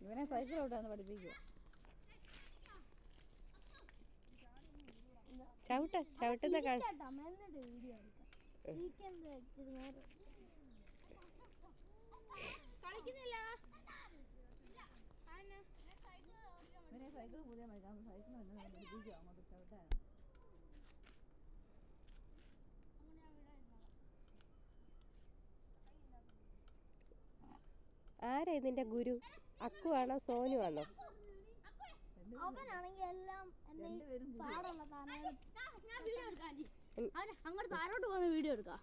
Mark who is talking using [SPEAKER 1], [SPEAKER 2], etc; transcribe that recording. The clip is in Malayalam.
[SPEAKER 1] ഇവനെ സൈക്കിളോട്ടാണ് പഠിപ്പിക്കുക
[SPEAKER 2] ചവിട്ട് ചവിട്ടുന്ന
[SPEAKER 1] ഇവനെ സൈക്കിൾ പുതിയ മരിക്കാം സൈക്കിൾ പഠിപ്പിക്കുക അങ്ങോട്ട് ചവിട്ടാൻ.
[SPEAKER 2] ആരാ ഇതിന്റെ ഗുരു? അക്കു ആണോ സോനു ആണോ
[SPEAKER 3] അവനാണെങ്കിൽ എല്ലാം പാടുള്ള. അങ്ങോട്ട് താഴോട്ട് പോകുന്ന വീഡിയോ എടുക്കാം.